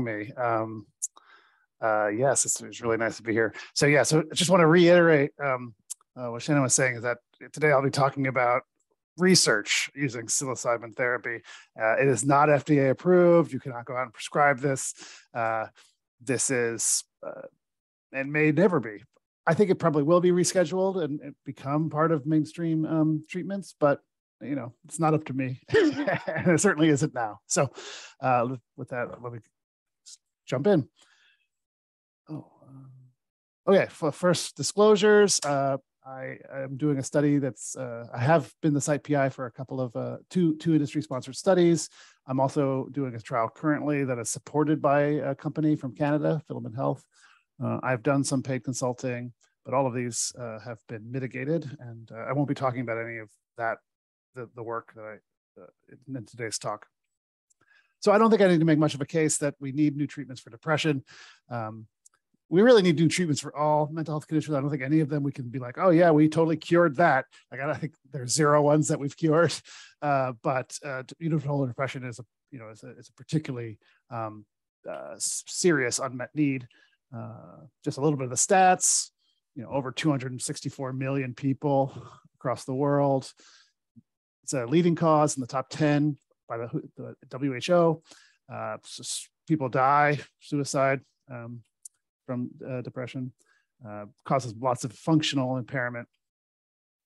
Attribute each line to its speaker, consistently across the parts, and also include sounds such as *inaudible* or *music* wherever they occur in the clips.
Speaker 1: me. Um, uh, yes, it's, it's, really nice to be here. So yeah, so I just want to reiterate um, uh, what Shannon was saying is that today I'll be talking about research using psilocybin therapy. Uh, it is not FDA approved. You cannot go out and prescribe this. Uh, this is uh, and may never be. I think it probably will be rescheduled and, and become part of mainstream um, treatments, but you know it's not up to me, *laughs* and it certainly isn't now. So, uh, with that, let me jump in. Oh, uh, okay. For first disclosures, uh, I am doing a study that's uh, I have been the site PI for a couple of uh, two two industry sponsored studies. I'm also doing a trial currently that is supported by a company from Canada, Filament Health. Uh, I've done some paid consulting, but all of these uh, have been mitigated, and uh, I won't be talking about any of that the, the work that I uh, in today's talk. So I don't think I need to make much of a case that we need new treatments for depression. Um, we really need new treatments for all mental health conditions. I don't think any of them we can be like, oh yeah, we totally cured that. Like I don't think there's zero ones that we've cured. *laughs* Uh, but uh, unipolar depression is a you know is a, is a particularly um, uh, serious unmet need. Uh, just a little bit of the stats. You know, over 264 million people across the world. It's a leading cause in the top 10 by the, the WHO. Uh, people die, suicide um, from uh, depression, uh, causes lots of functional impairment.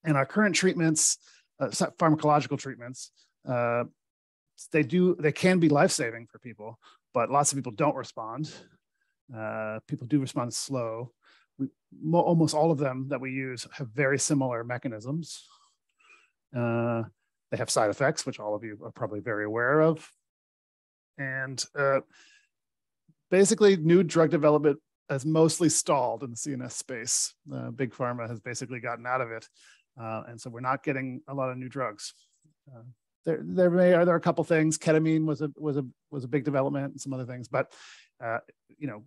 Speaker 1: And our current treatments, uh, pharmacological treatments, uh, they do they can be life saving for people, but lots of people don't respond. Uh, people do respond slow. We, almost all of them that we use have very similar mechanisms. Uh, they have side effects, which all of you are probably very aware of. And uh, basically, new drug development has mostly stalled in the CNS space. Uh, big pharma has basically gotten out of it, uh, and so we're not getting a lot of new drugs. Uh, there, there may are there a couple things. Ketamine was a was a was a big development, and some other things, but uh, you know,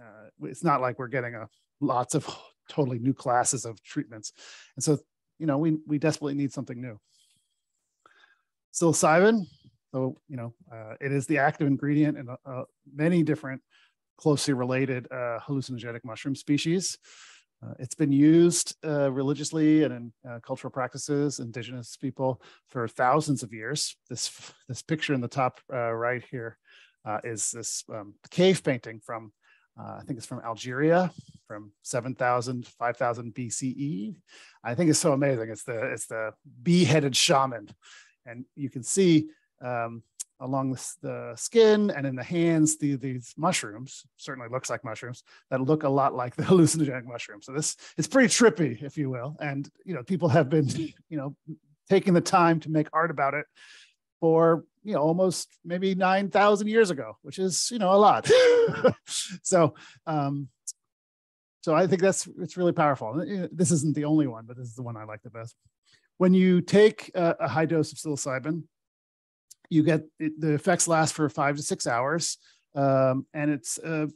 Speaker 1: uh, it's not like we're getting a lots of *laughs* totally new classes of treatments, and so you know we we desperately need something new psilocybin. So, you know, uh, it is the active ingredient in uh, uh, many different closely related uh, hallucinogenic mushroom species. Uh, it's been used uh, religiously and in cultural practices, indigenous people, for thousands of years. This, this picture in the top right here is this um, cave painting from uh, I think it's from Algeria from 7,000, 5,000 BCE. I think it's so amazing. It's the, it's the bee-headed shaman and you can see um, along the, the, skin and in the hands the, these mushrooms certainly looks like mushrooms that look a lot like the *laughs* hallucinogenic mushrooms. So this is pretty trippy if you will. And you know people have been *laughs* you know taking the time to make art about it for you know almost maybe 9000 years ago which is you know a lot. *laughs* So um so i think that's it's really powerful. This isn't the only one but this is the one i like the best when you take a, a high dose of psilocybin, you get it, the effects last for five to six hours, um, and it's uh,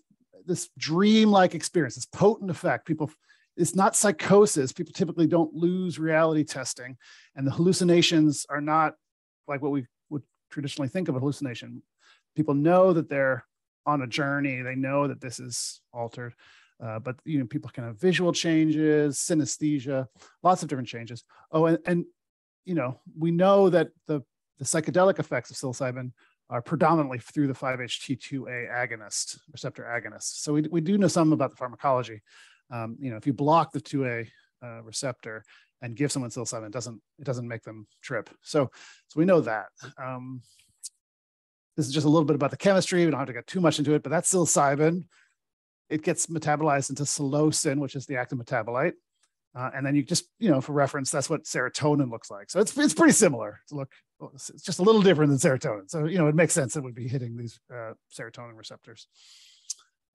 Speaker 1: this dream-like experience, this potent effect. People, it's not psychosis. People typically don't lose reality testing, and the hallucinations are not like what we would traditionally think of a hallucination. People know that they're on a journey. They know that this is altered. Uh, but you know, people can have visual changes, synesthesia, lots of different changes. Oh, and, and you know, we know that the the psychedelic effects of psilocybin are predominantly through the 5-HT2A agonist, receptor agonist. So we, we do know some about the pharmacology. Um, you know, if you block the 2A uh, receptor and give someone psilocybin, it doesn't it doesn't make them trip. So so we know that. Um, this is just a little bit about the chemistry. We don't have to get too much into it, but that's psilocybin it gets metabolized into psilocin, which is the active metabolite. Uh, and then you just, you know, for reference, that's what serotonin looks like. So it's, it's pretty similar to look, it's just a little different than serotonin. So, you know, it makes sense it would be hitting these uh, serotonin receptors.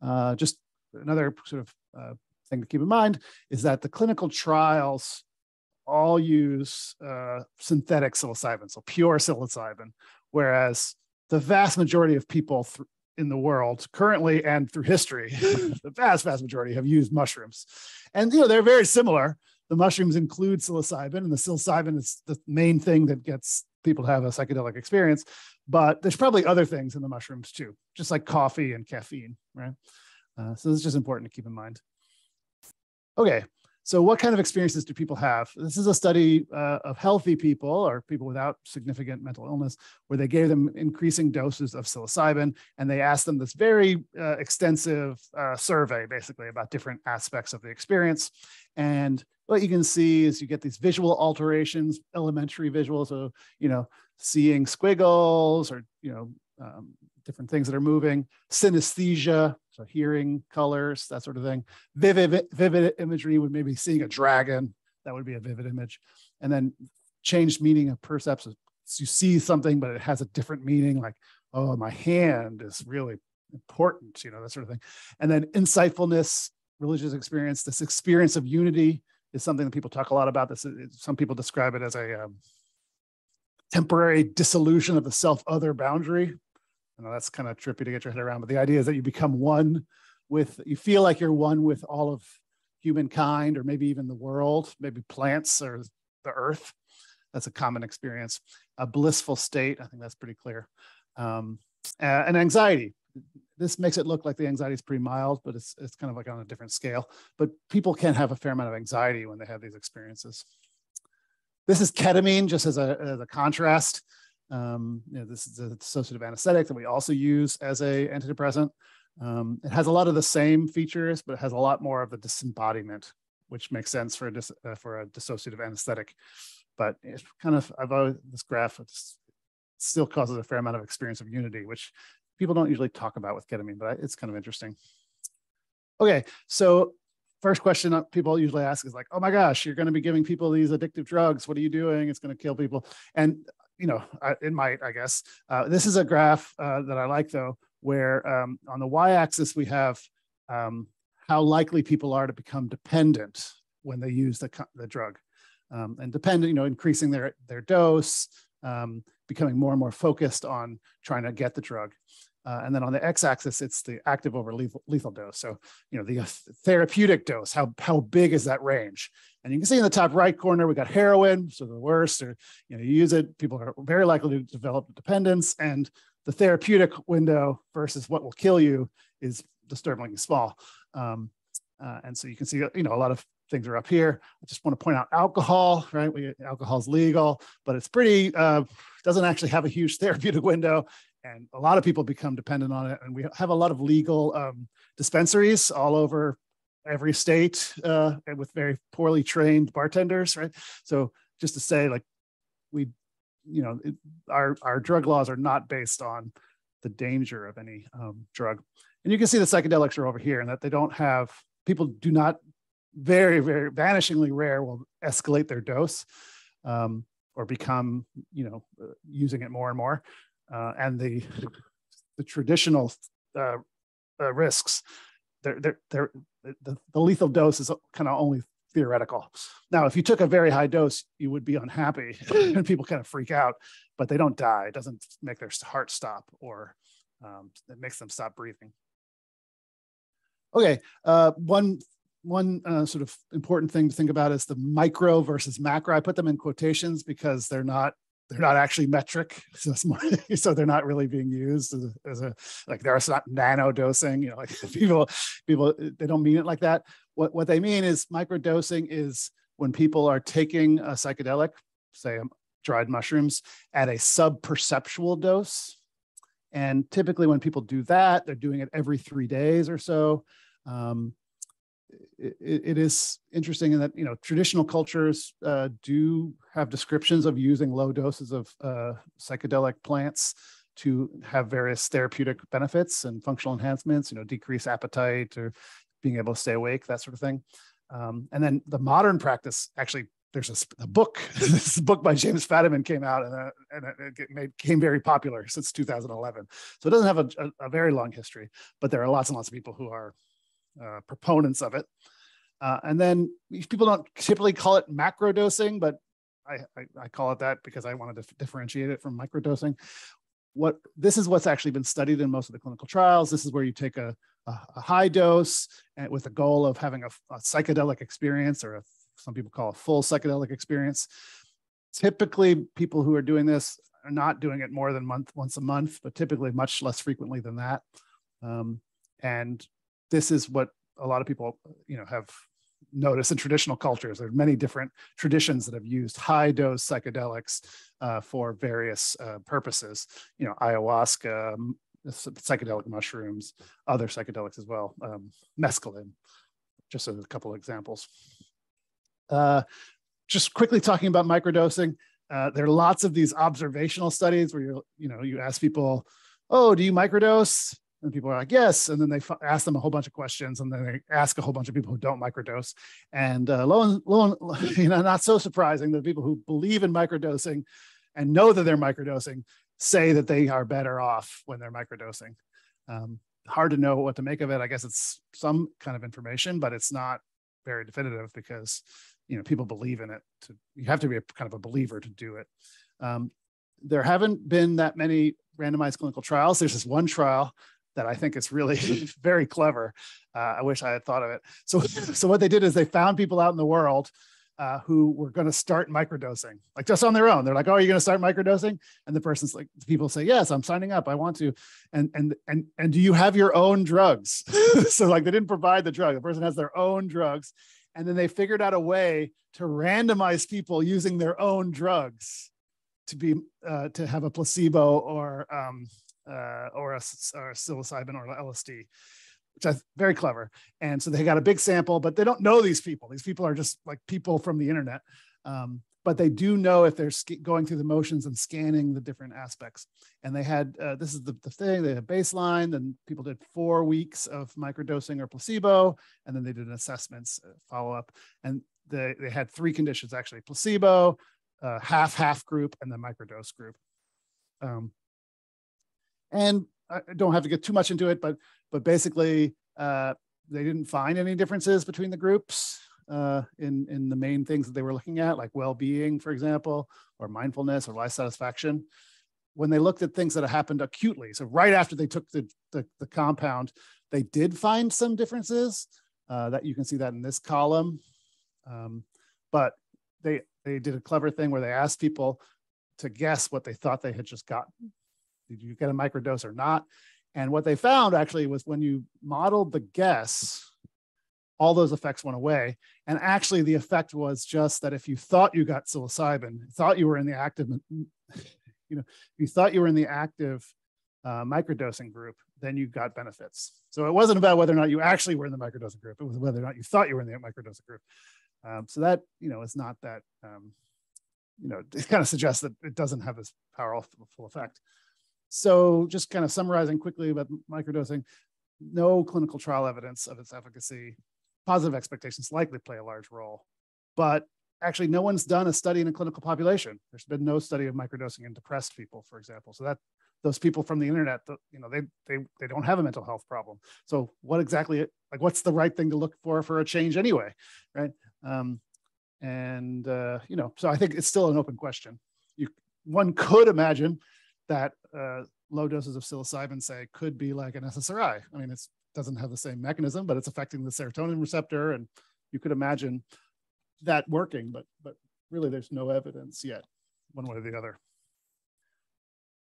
Speaker 1: Uh, just another sort of uh, thing to keep in mind is that the clinical trials all use uh, synthetic psilocybin, so pure psilocybin, whereas the vast majority of people th- in the world currently and through history, *laughs* the vast, vast majority have used mushrooms. And, you know, they're very similar. The mushrooms include psilocybin, and the psilocybin is the main thing that gets people to have a psychedelic experience, but there's probably other things in the mushrooms too, just like coffee and caffeine, right? Uh, so this is just important to keep in mind. Okay, so what kind of experiences do people have? This is a study uh, of healthy people or people without significant mental illness, where they gave them increasing doses of psilocybin and they asked them this very uh, extensive uh, survey, basically about different aspects of the experience. And what you can see is you get these visual alterations, elementary visuals, so you know, seeing squiggles or you know, um, different things that are moving, synesthesia, so hearing, colors, that sort of thing. Vivid, vivid imagery would maybe seeing a dragon, that would be a vivid image. And then changed meaning of perception. So you see something, but it has a different meaning, like, oh, my hand is really important, you know, that sort of thing. And then insightfulness, religious experience, this experience of unity is something that people talk a lot about. This, some people describe it as a um, temporary dissolution of the self-other boundary. I know that's kind of trippy to get your head around, but the idea is that you become one with, you feel like you're one with all of humankind or maybe even the world, maybe plants or the earth. That's a common experience. A blissful state, I think that's pretty clear. Um, and anxiety. This makes it look like the anxiety is pretty mild, but it's, it's kind of like on a different scale. But people can have a fair amount of anxiety when they have these experiences. This is ketamine, just as a, as a contrast. Um, you know, this is a dissociative anesthetic that we also use as a antidepressant. Um, it has a lot of the same features, but it has a lot more of the disembodiment, which makes sense for a, dis, uh, for a dissociative anesthetic. But it's kind of, I've always, this graph still causes a fair amount of experience of unity, which people don't usually talk about with ketamine, but it's kind of interesting. Okay, so first question people usually ask is like, oh my gosh, you're going to be giving people these addictive drugs. What are you doing? It's going to kill people. And you know, it might, I guess. Uh, this is a graph uh, that I like though, where um, on the y-axis we have um, how likely people are to become dependent when they use the, the drug. Um, and dependent, you know, increasing their, their dose, um, becoming more and more focused on trying to get the drug. Uh, and then on the x-axis, it's the active over lethal, lethal, dose. So, you know, the therapeutic dose, how, how big is that range? And you can see in the top right corner, we got heroin, so the worst, or, you know, you use it, people are very likely to develop dependence. And the therapeutic window versus what will kill you is disturbingly small. Um, uh, and so you can see, you know, a lot of things are up here. I just want to point out alcohol, right? We, alcohol is legal, but it's pretty, uh, doesn't actually have a huge *laughs* therapeutic window and a lot of people become dependent on it. And we have a lot of legal um, dispensaries all over every state uh, with very poorly trained bartenders, right? So just to say, like, we, you know, it, our our drug laws are not based on the danger of any um, drug. And you can see the psychedelics are over here, and that they don't have people do not very very vanishingly rare will escalate their dose um, or become you know uh, using it more and more uh, and the the traditional uh, uh, risks, they're, they're, they're, the, the lethal dose is kind of only theoretical. Now, if you took a very high dose, you would be unhappy *laughs* and people kind of freak out, but they don't die. It doesn't make their heart stop or um, it makes them stop breathing. Okay, uh, one one uh, sort of important thing to think about is the micro versus macro. I put them in quotations because they're not they're not actually metric, *laughs* so, *laughs* so they're not really being used as a, as a like there's not nano dosing. You know, like *laughs* people people they don't mean it like that. What what they mean is micro dosing is when people are taking a psychedelic, say um, dried mushrooms, at a sub perceptual dose. And typically, when people do that, they're doing it every three days or so. Um, it, it is interesting in that you know traditional cultures uh, do have descriptions of using low doses of uh, psychedelic plants to have various therapeutic benefits and functional enhancements. You know, decrease appetite or being able to stay awake, that sort of thing. Um, and then the modern practice actually. There's a, a book. *laughs* this book by James Fadiman came out, and, uh, and it made, became very popular since 2011. So it doesn't have a, a, a very long history, but there are lots and lots of people who are uh, proponents of it. Uh, and then people don't typically call it macro dosing, but I, I, I call it that because I wanted to differentiate it from micro dosing. What this is what's actually been studied in most of the clinical trials. This is where you take a, a, a high dose and with the goal of having a, a psychedelic experience, or some people call a full psychedelic experience. typically people who are doing this are not doing it more than month once a month, but typically much less frequently than that. Um, and this is what a lot of people, you know, have noticed in traditional cultures. There's many different traditions that have used high dose psychedelics uh, for various uh, purposes. You know, ayahuasca, psychedelic mushrooms, other psychedelics as well, um, mescaline, just a couple of examples. Uh, just quickly talking about microdosing, uh, there are lots of these observational studies where you you know you ask people, oh, do you microdose? And people are like, yes. And then they ask them a whole bunch of questions, and then they ask a whole bunch of people who don't microdose. And uh, lo and lo, and, *laughs* you know, not so surprising, the people who believe in microdosing and know that they're microdosing say that they are better off when they're microdosing. Um, hard to know what to make of it. I guess it's some kind of information, but it's not very definitive because you know people believe in it. To you have to be a kind of a believer to do it. Um, there haven't been that many randomized clinical trials. There's this one trial that I think is really *laughs* *laughs* very clever. Uh, I wish I had thought of it. *laughs* So, so what they did is they found people out in the world uh, who were going to start microdosing, like just on their own. They're like, "Oh, are you going to start microdosing?" And the person's like, "People say yes, I'm signing up. I want to." And and and and do you have your own drugs? so like they didn't provide the drug. The person has their own drugs, and then they figured out a way to randomize people using their own drugs to be uh, to have a placebo or um, uh, or, a, or a psilocybin or LSD which is very clever. And so they got a big sample, but they don't know these people. These people are just like people from the internet. Um, but they do know if they're going through the motions and scanning the different aspects. And they had, uh, this is the, the thing, they had baseline, then people did four weeks of microdosing or placebo, and then they did an assessments uh, follow up. And they, they had three conditions actually placebo, uh, half half group, and the microdose group. Um, and I don't have to get too much into it, but but basically uh, they didn't find any differences between the groups uh, in in the main things that they were looking at, like well-being, for example, or mindfulness or life satisfaction. When they looked at things that happened acutely, so right after they took the the, the compound, they did find some differences. Uh, that you can see that in this column, um, but they they did a clever thing where they asked people to guess what they thought they had just gotten did you get a microdose or not? And what they found actually was when you modeled the guess, all those effects went away. And actually, the effect was just that if you thought you got psilocybin, thought you were in the active, *laughs* you know, you thought you were in the active uh, microdosing group, then you got benefits. So it wasn't about whether or not you actually were in the microdosing group; it was whether or not you thought you were in the microdosing group. Um, so that you know is not that um, you know it kind of suggests that it doesn't have this powerful effect. So just kind of summarizing quickly about microdosing, no clinical trial evidence of its efficacy. Positive expectations likely play a large role, but actually no one's done a study in a clinical population. There's been no study of microdosing in depressed people, for example. So that those people from the internet, you know, they they they don't have a mental health problem. So what exactly, like, what's the right thing to look for for a change anyway, right? Um, and uh, you know, so I think it's still an open question. You one could imagine that uh, low doses of psilocybin, say, could be like an SSRI. I mean, it doesn't have the same mechanism, but it's affecting the serotonin receptor, and you could imagine that working. But but really, there's no evidence yet, one way or the other.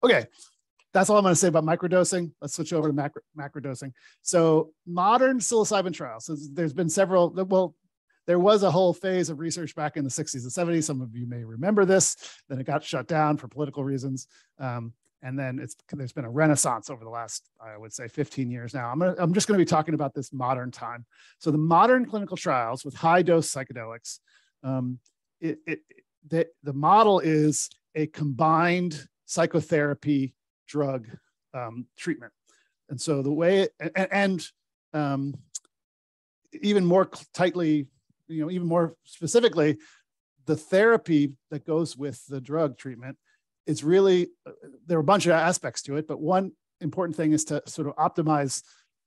Speaker 1: Okay, that's all I'm going to say about microdosing. Let's switch over to macro, macrodosing. So modern psilocybin trials. So there's been several. Well, there was a whole phase of research back in the 60s and 70s. Some of you may remember this. Then it got shut down for political reasons. Um, and then it's there's been a renaissance over the last I would say 15 years now. I'm gonna, I'm just going to be talking about this modern time. So the modern clinical trials with high dose psychedelics, um, it, it, the, the model is a combined psychotherapy drug um, treatment. And so the way it, and, and um, even more tightly you know, even more specifically, the therapy that goes with the drug treatment is really uh, there are a bunch of aspects to it, but one important thing is to sort of optimize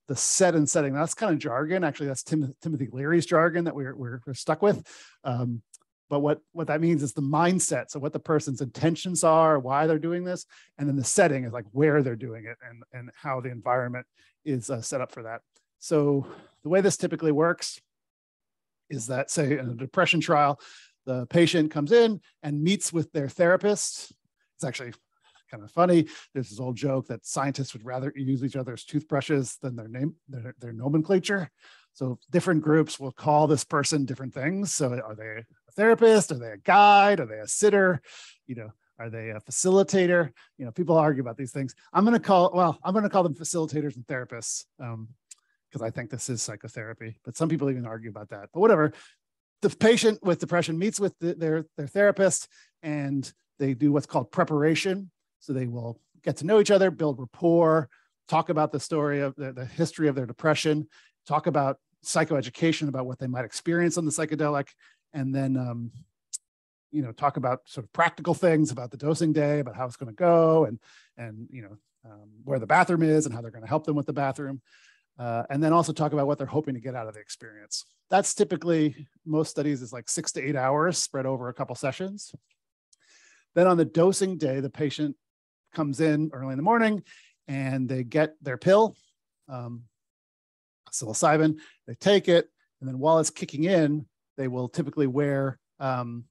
Speaker 1: the set and setting. That's kind of jargon. Actually, that's Tim, Timothy Leary's jargon that we're, we're, we're stuck with. Um, but what, what that means is the mindset. So what the person's intentions are, why they're doing this, and then the setting is like where they're doing it and, and how the environment is uh, set up for that. So the way this typically works is that say in a depression trial, the patient comes in and meets with their therapist. It's actually kind of funny. There's this old joke that scientists would rather use each other's toothbrushes than their name, their, their nomenclature. So different groups will call this person different things. So are they a therapist? Are they a guide? Are they a sitter? You know, are they a facilitator? You know, people argue about these things. I'm going to call, well, I'm going to call them facilitators and therapists um, because I think this is psychotherapy, but some people even argue about that. But whatever, the patient with depression meets with the, their, their therapist and they do what's called preparation. So they will get to know each other, build rapport, talk about the story of the, the history of their depression, talk about psychoeducation about what they might experience on the psychedelic, and then um, you know talk about sort of practical things about the dosing day, about how it's going to go, and and you know um, where the bathroom is and how they're going to help them with the bathroom. Uh, and then also talk about what they're hoping to get out of the experience. That's typically most studies is like six to eight hours spread over a couple sessions. Then on the dosing day, the patient comes in early in the morning and they get their pill, um, psilocybin, they take it, and then while it's kicking in, they will typically wear, um,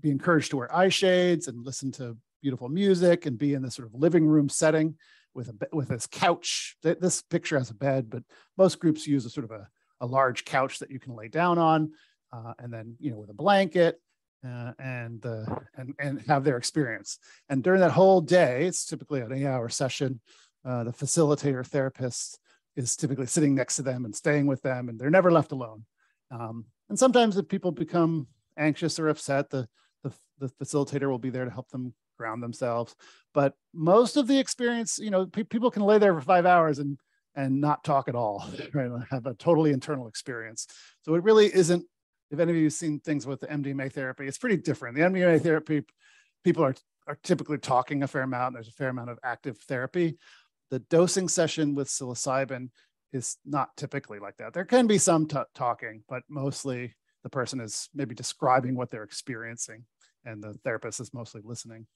Speaker 1: be encouraged to wear eye shades and listen to beautiful music and be in this sort of living room setting with a with this couch. This picture has a bed, but most groups use a sort of a, a large couch that you can lay down on, uh, and then you know with a blanket uh, and uh, and and have their experience. And during that whole day, it's typically an eight-hour session. Uh, the facilitator therapist is typically sitting next to them and staying with them, and they're never left alone. Um, and sometimes if people become anxious or upset, the, the the facilitator will be there to help them ground themselves. But most of the experience, you know, pe- people can lay there for five hours and and not talk at all, *laughs* right? Have a totally internal experience. So it really isn't. If any of you have seen things with the MDMA therapy, it's pretty different. The MDMA therapy, people are are typically talking a fair amount. There's a fair amount of active therapy. The dosing session with psilocybin is not typically like that. There can be some talking, but mostly the person is maybe describing what they're experiencing, and the therapist is mostly listening.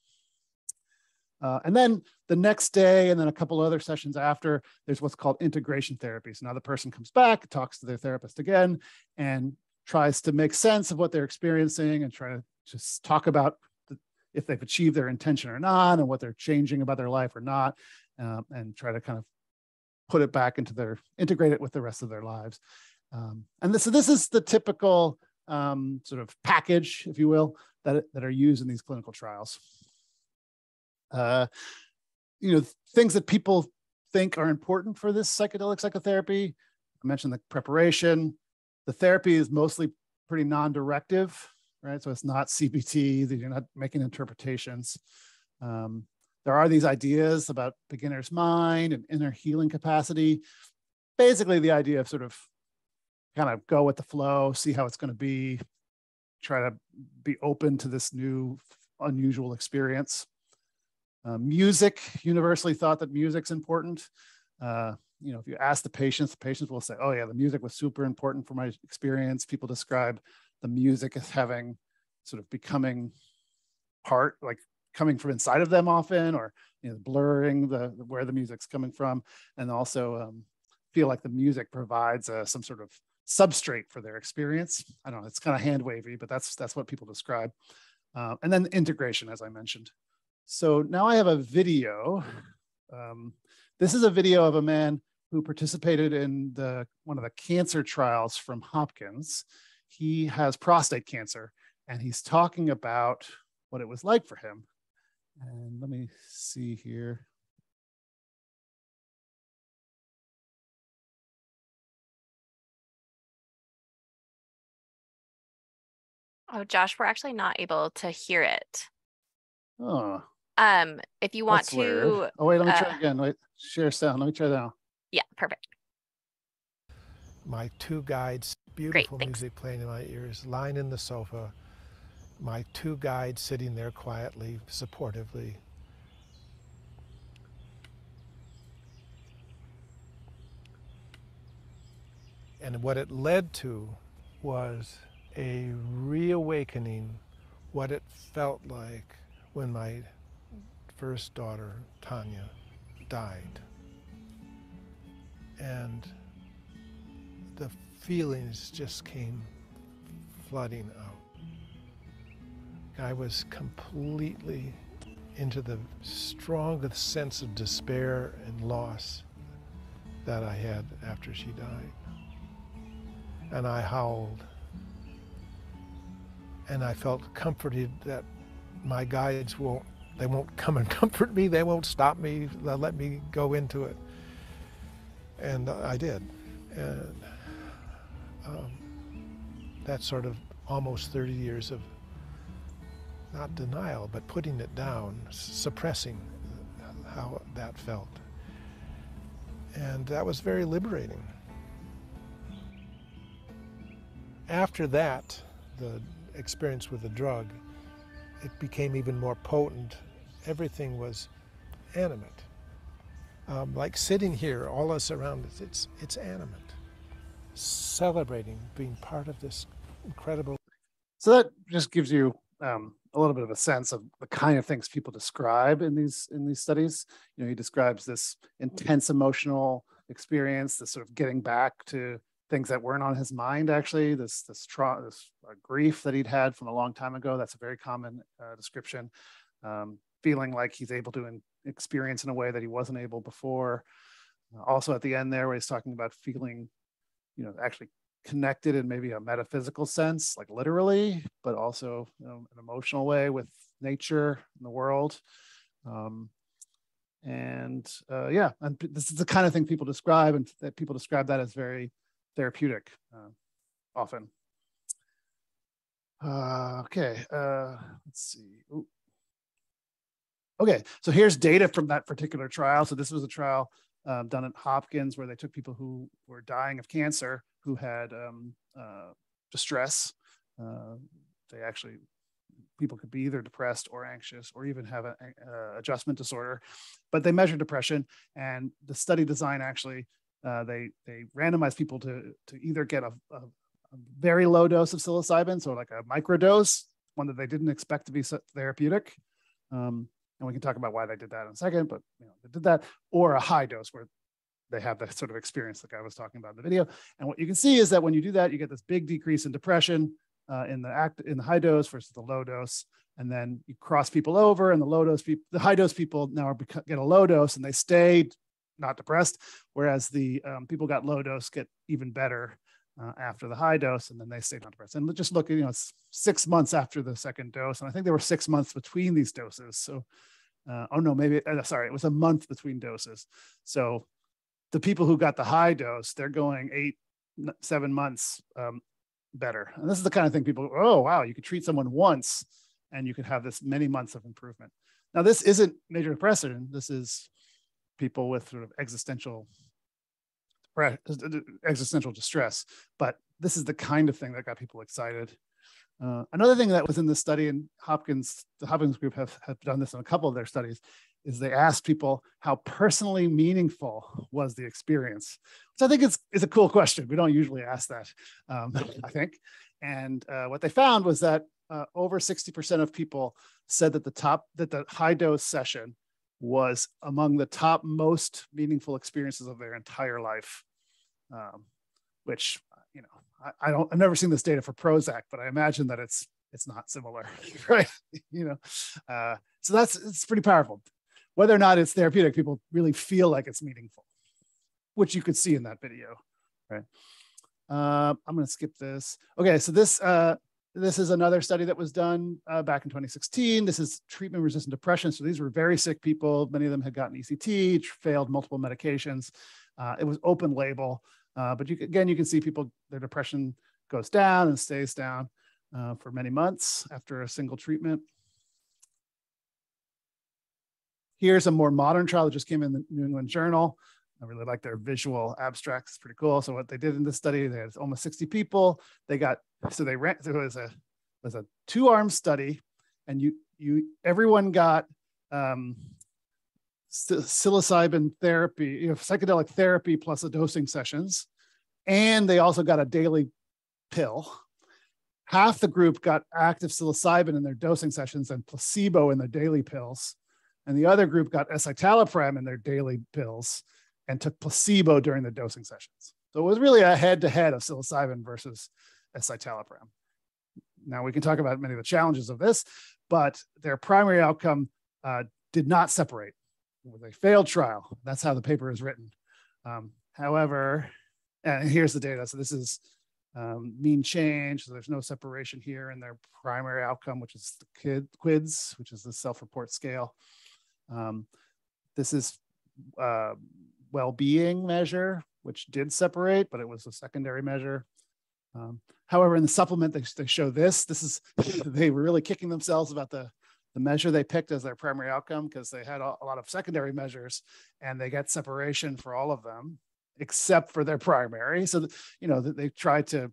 Speaker 1: Uh, and then the next day, and then a couple other sessions after, there's what's called integration therapy. So now the person comes back, talks to their therapist again, and tries to make sense of what they're experiencing and try to just talk about the, if they've achieved their intention or not, and what they're changing about their life or not, um, and try to kind of put it back into their integrate it with the rest of their lives. Um, and this, so this is the typical um, sort of package, if you will, that, that are used in these clinical trials uh, you know, things that people think are important for this psychedelic psychotherapy. I mentioned the preparation. The therapy is mostly pretty non-directive, right? So it's not CBT. You're not making interpretations. Um, there are these ideas about beginner's mind and inner healing capacity. Basically, the idea of sort of kind of go with the flow, see how it's going to be, try to be open to this new, unusual experience. Uh, music, universally thought that music's important. Uh, you know, if you ask the patients, the patients will say, oh yeah, the music was super important for my experience. People describe the music as having sort of becoming part, like coming from inside of them often, or you know, blurring the where the music's coming from, and also um, feel like the music provides uh, some sort of substrate for their experience. I don't know, it's kind of hand wavy, but that's that's what people describe. Uh, and then integration, as I mentioned. So now I have a video. Um, this is a video of a man who participated in the one of the cancer trials from Hopkins. He has prostate cancer and he's talking about what it was like for him. And let me see here.
Speaker 2: Oh, Josh, we're actually not able to hear it.
Speaker 1: Oh,
Speaker 2: um, if you want
Speaker 1: That's
Speaker 2: to,
Speaker 1: weird. Oh wait, let me try
Speaker 2: uh,
Speaker 1: again. Wait, share sound. Let me try that. now.
Speaker 2: yeah, perfect.
Speaker 3: My two guides, beautiful
Speaker 2: thanks.
Speaker 3: music playing in my ears, lying in the sofa. My two guides sitting there quietly, supportively. And what it led to was a reawakening what it felt like when my first daughter, Tanya, died. And the feelings just came flooding out. I was completely into the strongest sense of despair and loss that I had after she died. And I howled. And I felt comforted that my guides won't, they won't come and *laughs* comfort me. They won't stop me. They'll let me go into it. And I did. And um, that's sort of almost 30 years of not denial, but putting it down, suppressing how that felt. And that was very liberating. After that, the experience with the drug, it became even more potent. Everything was animate. Um, like sitting here, all us around us, it's, it's animate. Celebrating being part of this incredible.
Speaker 1: So that just gives you um, a little bit of a sense of the kind of things people describe in these in these studies. You know, he describes this intense emotional experience, this sort of getting back to things that weren't on his mind. Actually, this this, tra- this uh, grief that he'd had from a long time ago. That's a very common uh, description. Um, feeling like he's able to experience in a way that he wasn't able before. Also, at the end there, where he's talking about feeling, you know, actually connected in maybe a metaphysical sense, like literally, but also you know, an emotional way with nature and the world. Um, and uh, yeah, and this is the kind of thing people describe, and that people describe that as very therapeutic uh, often. Uh, okay, uh, let's see. Ooh. Okay, so here's data from that particular trial. So this was a trial um, done at Hopkins where they took people who were dying of cancer who had um, uh, distress. Uh, they actually, people could be either depressed or anxious or even have an adjustment disorder, but they measured depression and the study design actually, uh, they, they randomized people to, to either get a, a, a very low dose of psilocybin, so like a microdose, one that they didn't expect to be therapeutic, um, and we can talk about why they did that in a second, but you know, they did that, or a high dose where they have that sort of experience like I was talking about in the video. And what you can see is that when you do that, you get this big decrease in depression uh, in the act in the high dose versus the low dose. And then you cross people over, and the low dose people, the high dose people now get a low dose, and they stay not depressed, whereas the um, people got low dose get even better uh, after the high dose, and then they stayed depressed. And just look you know six months after the second dose, and I think there were six months between these doses. So, uh, oh no, maybe uh, sorry, it was a month between doses. So the people who got the high dose, they're going eight, seven months um, better. And this is the kind of thing people, oh, wow, you could treat someone once and you could have this many months of improvement. Now, this isn't major depression. This is people with sort of existential existential distress, but this is the kind of thing that got people excited. Uh, another thing that was in the study, and Hopkins, the Hopkins group have, have done this in a couple of their studies, is they asked people how personally meaningful was the experience, which I think is, is a cool question. We don't usually ask that, um, *laughs* I think. And uh, what they found was that uh, over 60% of people said that the top, that the high dose session was among the top most meaningful experiences of their entire life, um, which, you know, I, I don't, I've never seen this data for Prozac, but I imagine that it's, it's not similar, *laughs* right? you know, uh, so that's, it's pretty powerful whether or not it's therapeutic, people really feel like it's meaningful, which you could see in that video, right? Uh, I'm going to skip this. Okay, so this uh, this is another study that was done uh, back in 2016. This is treatment-resistant depression. So these were very sick people. Many of them had gotten ECT, failed multiple medications. Uh, it was open label, uh, but you, again, you can see people their depression goes down and stays down uh, for many months after a single treatment. Here's a more modern trial that just came in the New England Journal. I really like their visual abstracts. It's pretty cool. So what they did in this study, they had almost 60 people. They got so they ran. So it was a was a two arm study, and you you everyone got um, psilocybin therapy, you know, psychedelic therapy plus the dosing sessions, and they also got a daily pill. Half the group got active psilocybin in their dosing sessions and placebo in their daily pills and the other group got escitalopram in their daily pills and took placebo during the dosing sessions. So it was really a head-to-head of psilocybin versus escitalopram. now we can talk about many of the challenges of this, but their primary outcome uh, did not separate with a failed trial. That's how the paper is written. Um, however, and here's the data. So this is um, mean change. So there's no separation here in their primary outcome, which is the kid, QIDS, which is the self-report scale. Um, this is uh, well-being measure, which did separate, but it was a secondary measure. Um, however, in the supplement, they, they show this. This is, *laughs* they were really kicking themselves about the, the measure they picked as their primary outcome because they had a, a lot of secondary measures and they get separation for all of them except for their primary. So, you know, they tried to,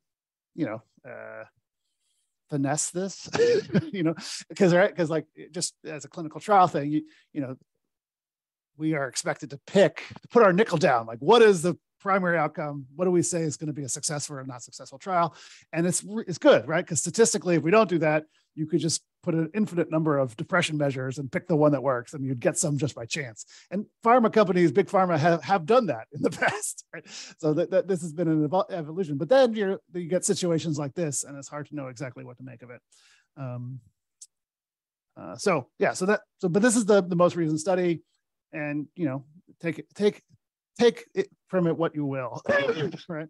Speaker 1: you know, uh, finesse this, *laughs* you know, because right, because like just as a clinical trial thing, you, you know, we are expected to pick to put our nickel down. Like, what is the primary outcome what do we say is going to be a successful or not successful trial and it's it's good right because statistically if we don't do that you could just put an infinite number of depression measures and pick the one that works and you'd get some just by chance. And pharma companies big pharma have, have done that in the *laughs* past right? So that, that this has been an evolution. But then you you get situations like this and it's hard to know exactly what to make of it. Um, uh, so yeah so that so but this is the the most recent study and you know take take take it from it what you will, *laughs* right?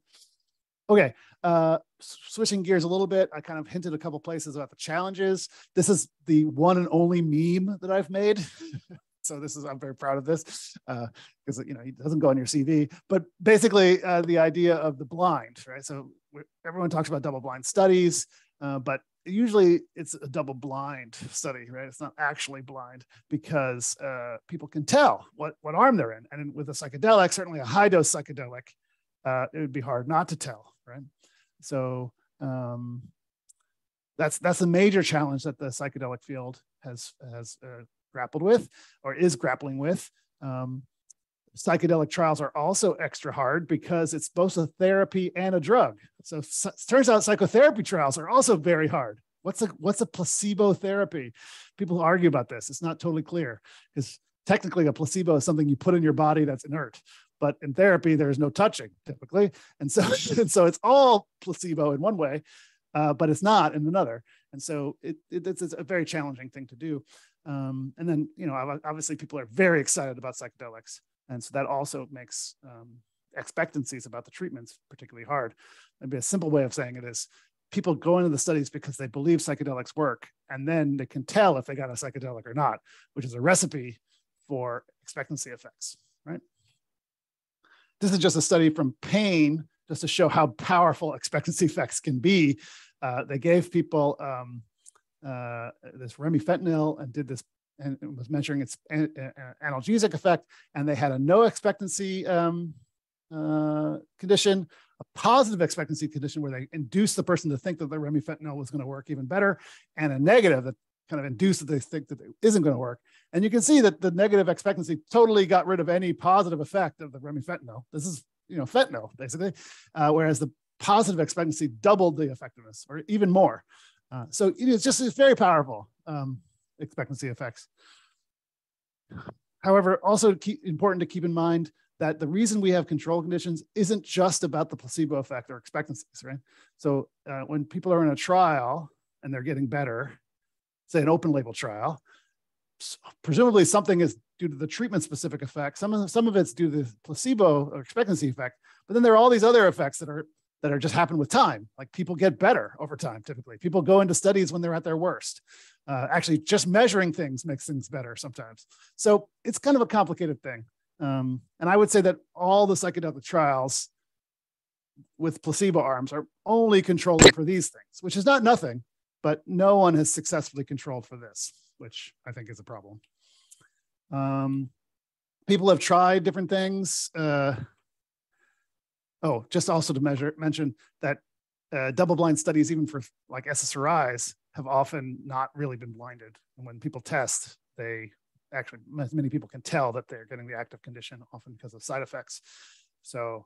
Speaker 1: Okay, uh, switching gears a little bit, I kind of hinted a couple places about the challenges. This is the one and only meme that I've made. *laughs* so this is I'm very proud of this because uh, you know it doesn't go on your CV. But basically, uh, the idea of the blind, right? So everyone talks about double blind studies, uh, but usually it's a double blind study, right? It's not actually blind because uh, people can tell what, what arm they're in. And with a psychedelic, certainly a high dose psychedelic, uh, it would be hard not to tell, right? So um, that's that's a major challenge that the psychedelic field has has uh, grappled with or is grappling with. Um, psychedelic trials are also extra hard because it's both a therapy and a drug. So turns out psychotherapy trials are also very hard. What's a what's a placebo therapy? People argue about this. It's not totally clear because technically a placebo is something you put in your body that's inert. But in therapy, there's no touching typically, and so *laughs* and so it's all placebo in one way, uh, but it's not in another. And so it, it, it's, it's, a very challenging thing to do. Um, and then you know obviously people are very excited about psychedelics and so that also makes um, expectancies about the treatments particularly hard. Maybe a simple way of saying it is people go into the studies because they believe psychedelics work, and then they can tell if they got a psychedelic or not, which is a recipe for expectancy effects, right? This is just a study from Pain, just to show how powerful expectancy effects can be. Uh, they gave people um, uh, this remifentanil and did this and was measuring its analgesic effect, and they had a no expectancy um, uh, condition, a positive expectancy condition where they induced the person to think that the remifentanil was going to work even better, and a negative that kind of induced that they think that it isn't going to work. And you can see that the negative expectancy totally got rid of any positive effect of the remifentanil. This is you know fentanyl basically, uh, whereas the positive expectancy doubled the effectiveness or even more. Uh, so it's just it's very powerful. Um, expectancy effects. However, also keep, important to keep in mind that the reason we have control conditions isn't just about the placebo effect or expectancies, right? So uh, when people are in a trial and they're getting better, say an open label trial, presumably something is due to the treatment specific effect. Some of, some of it's due to the placebo or expectancy effect, but then there are all these other effects that are that are just happen with time. Like people get better over time, typically. People go into studies when they're at their worst. Uh, actually, just measuring things makes things better sometimes. So it's kind of a complicated thing. Um, and I would say that all the psychedelic trials with placebo arms are only controlling for these things, which is not nothing, but no one has successfully controlled for this, which I think is a problem. Um, people have tried different things. Uh, Oh, just also to measure mention that uh, double-blind studies, even for like SSRIs, have often not really been blinded. And when people test, they actually many people can tell that they're getting the active condition, often because of side effects. So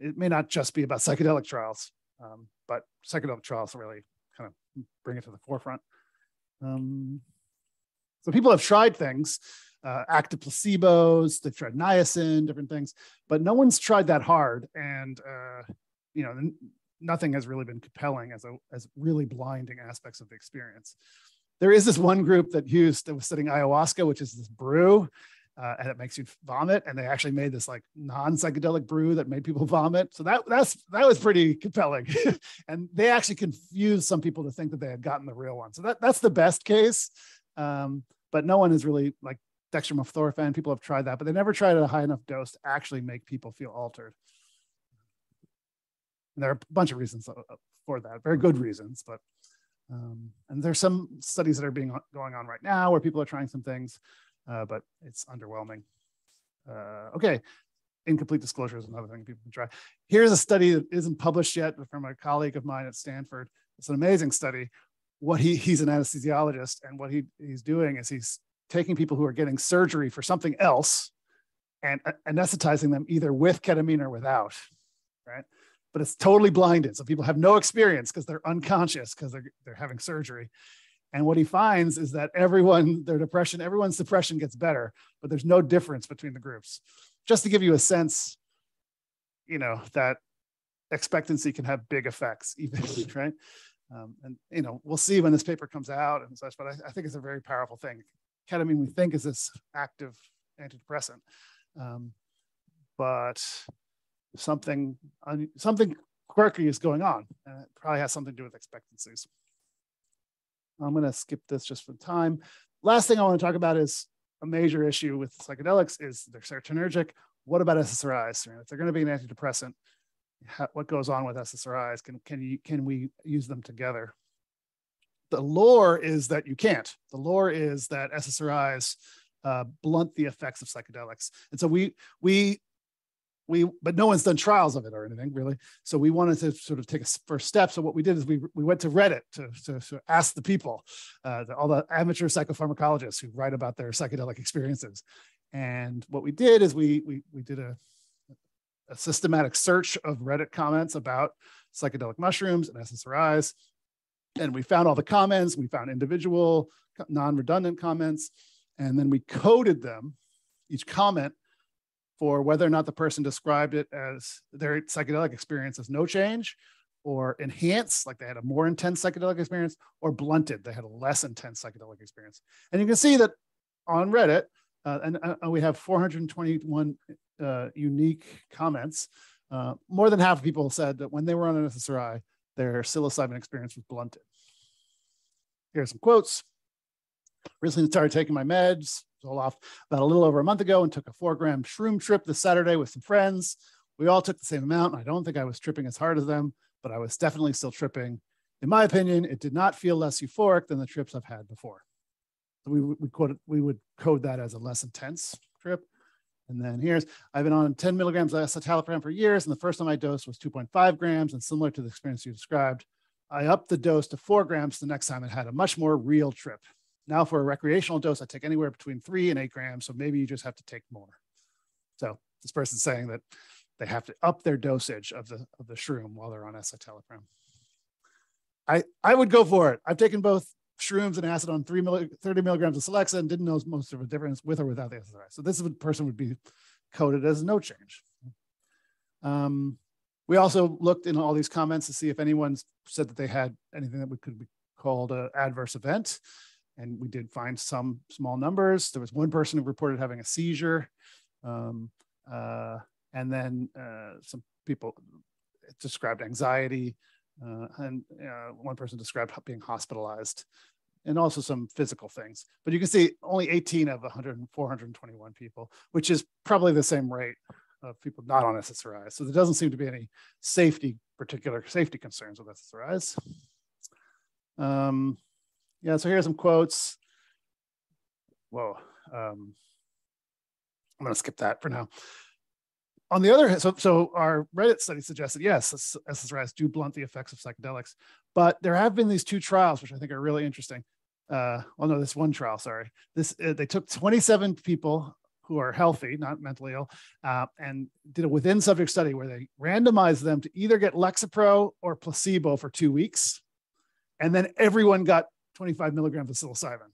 Speaker 1: it may not just be about psychedelic trials, um, but psychedelic trials really bring it to the forefront. Um, so people have tried things uh, active placebos. They've tried niacin, different things, but no one's tried that hard. And uh, you know, nothing has really been compelling as a as really blinding aspects of the experience. There is this one group that used that was studying ayahuasca, which is this brew, uh, and it makes you vomit. And they actually made this like non-psychedelic brew that made people *laughs* vomit. So that that's that was pretty compelling. *laughs* and they actually confused some people to think that they had gotten the real one. So that that's the best case. Um, but no one is really like dextromethorphan. People have tried that, but they never tried at a high enough dose to actually make people feel altered. And there are a bunch of reasons uh, for that, very good reasons, but um, and there's some studies that are being going on right now where people are trying some things uh, but it's underwhelming. Uh, okay, incomplete disclosure is another thing people can try. Here's a study that isn't published yet but from a colleague of mine at Stanford. It's an amazing study. What he, he's an anesthesiologist, and what he, he's doing is he's taking people who are getting surgery for something else and uh, anesthetizing them either with ketamine or without, right? But it's totally blinded. So people have no experience because they're unconscious because they're, they're having surgery. And what he finds is that everyone, their depression, everyone's depression gets better, but there's no difference between the groups. Just to give you a sense, you know, that expectancy can have big effects, *laughs* even, right? Um, and, you know, we'll see when this paper comes out and such, but I, I, think it's a very powerful thing. Ketamine, we think, is this active antidepressant. Um, but something, something quirky is going on, and it probably has something to do with expectancies. I'm going to skip this just for time. Last thing I want to talk about is a major issue with psychedelics is they're serotonergic. What about SSRIs? If they're going to be an antidepressant, what goes on with SSRIs? Can can you can we use them together? The lore is that you can't. The lore is that SSRIs uh, blunt the effects of psychedelics, and so we we we but no one's done trials of it or anything really. So we wanted to sort of take a first step. So what we did is we, we went to reddit to, to, to ask the people uh, the, all the amateur psychopharmacologists who write about their psychedelic experiences. And what we did is we we, we did a, a systematic search of reddit comments about psychedelic mushrooms and ssris and we found all the comments. We found individual non-redundant comments. And then we coded them each comment for whether or not the person described it as their psychedelic experience as no change or enhanced, like they had a more intense psychedelic experience, or blunted, they had a less intense psychedelic experience. And you can see that on Reddit, uh, and uh, we have 421 uh, unique comments. Uh, more than half of people said that when they were on an SSRI, their psilocybin experience was blunted. Here are some quotes. Recently started taking my meds, all off about a little over a month ago and took a four gram shroom trip this Saturday with some friends. We all took the same amount. I don't think I was tripping as hard as them, but I was definitely still tripping. In my opinion, it did not feel less euphoric than the trips I've had before. So we, we, quote, we would code that as a less intense trip. And then here's, I've been on 10 milligrams of escitalopram for years, and the first time I dosed was 2.5 grams, and similar to the experience you described, I upped the dose to four grams the next time it had a much more real trip. Now for a recreational dose, I take anywhere between three and eight grams. So maybe you just have to take more. So this person's saying that they have to up their dosage of the of the shroom while they're on escitalopram. I I would go for it. I've taken both shrooms and acid on three milli, 30 milligrams of Celexa and didn't know most of a difference with or without the SSRI. So this person would be coded as no change. Um, we also looked in all these comments to see if anyone said that they had anything that we could be called an adverse event and we did find some small numbers. There was one person who reported having a seizure, um, uh, and then uh, some people described anxiety, uh, and uh, one person described being hospitalized, and also some physical things. But you can see only 18 of 100, 421 people, which is probably the same rate of people not on SSRIs. So there doesn't seem to be any safety, particular safety concerns with SSRIs. Um, yeah, so here's some quotes. Whoa. Um, I'm going to skip that for now. On the other hand, so, so our Reddit study suggested yes, SSRIs do blunt the effects of psychedelics, but there have been these two trials, which I think are really interesting. Uh, well, no, this one trial, sorry. This uh, they took 27 people who are healthy, not mentally ill, uh, and did a within subject study where they randomized them to either get Lexapro or placebo for two weeks. And then everyone got 25 milligrams of psilocybin,